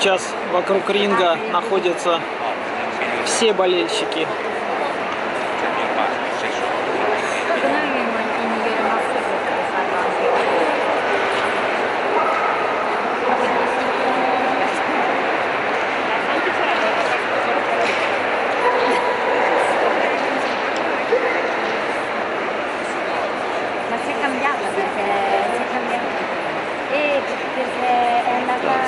сейчас вокруг ринга находятся все болельщики.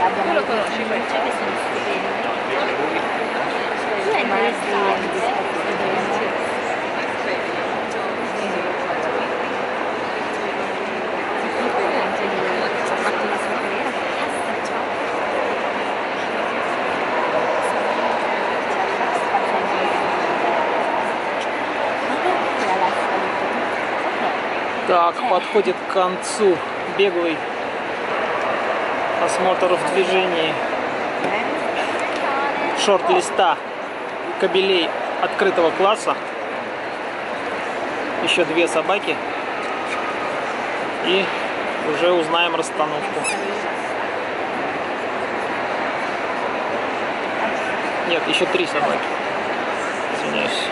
Tu lo conosci amici questo? che sono stupendi. Tu hai mai Так, подходит к концу беглый осмотр в движении шорт-листа кобелей открытого класса. Еще две собаки. И уже узнаем расстановку. Нет, еще три собаки. Извиняюсь.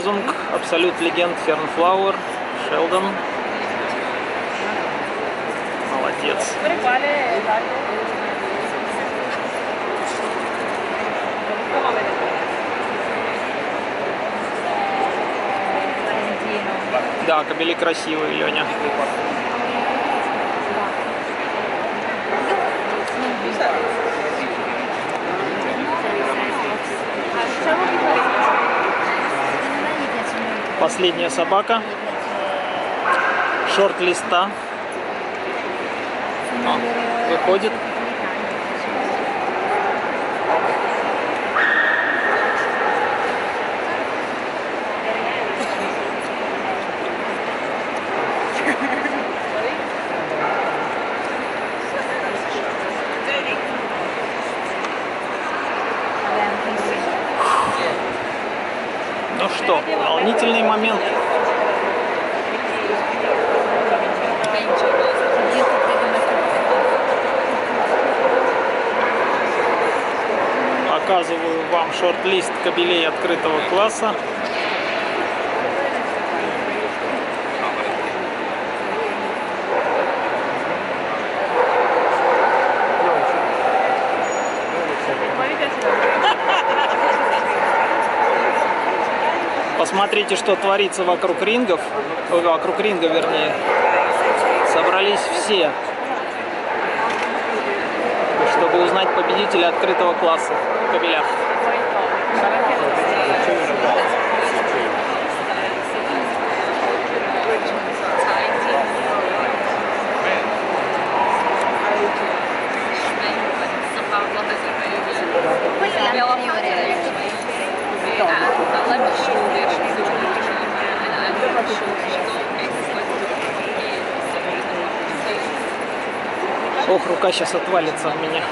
Лозунг Абсолют Легенд Фернфлауэр Шелдон. Молодец. Да, кобели красивые, Леня. Последняя собака. Sono Ah, i loro- выходит. i loro cani, момент. Показываю вам шорт-лист кобелей открытого класса. mi piace molto. Посмотрите, что творится вокруг рингов. Вокруг ринга, вернее. Собрались все, чтобы узнать победителя открытого класса в кобелях. Ох, рука сейчас отвалится у меня.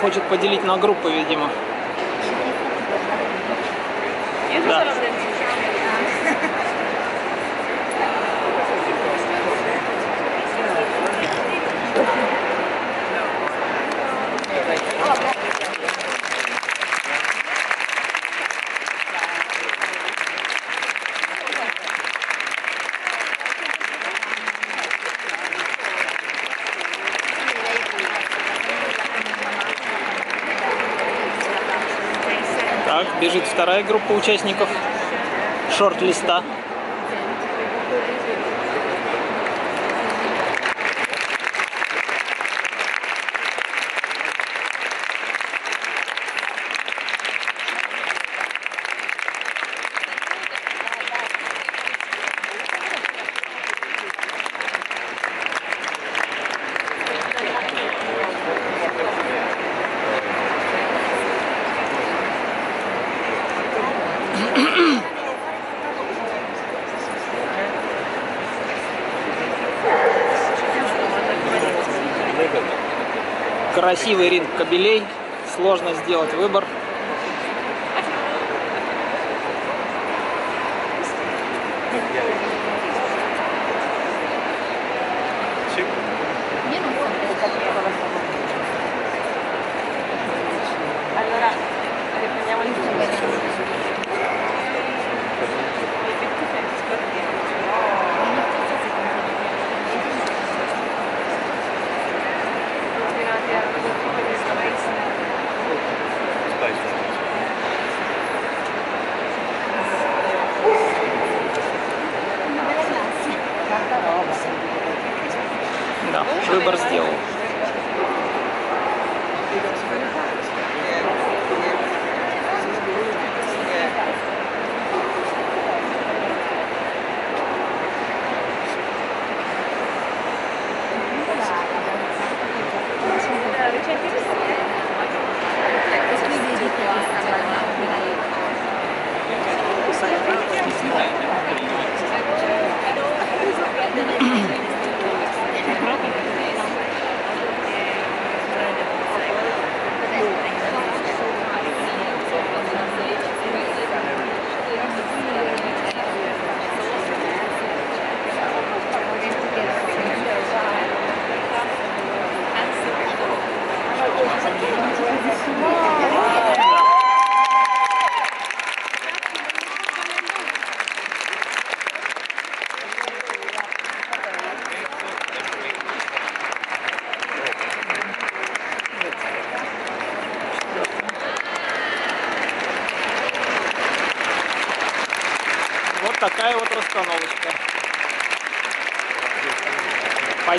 Хочет поделить на группы, видимо. Io бежит вторая группа участников шорт-листа. Красивый ринг кабелей. Сложно сделать выбор. Да, выбор сделал.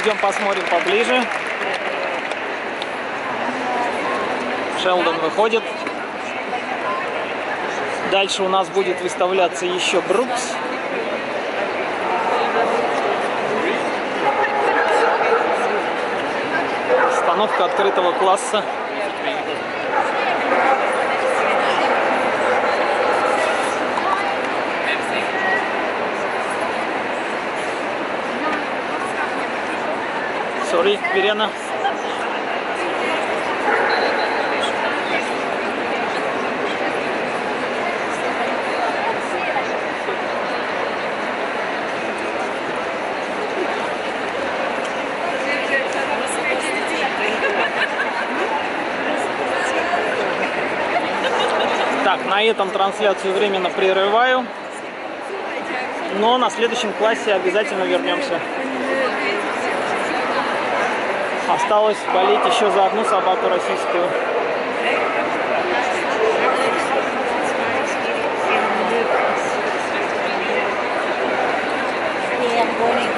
Пойдем посмотрим поближе. Шелдон выходит. Дальше у нас будет выставляться еще Брукс. Установка открытого класса. Sorry, Верена. Так, на этом трансляцию временно прерываю. Но на следующем классе обязательно вернемся. Осталось болеть еще за одну собаку российскую. È buono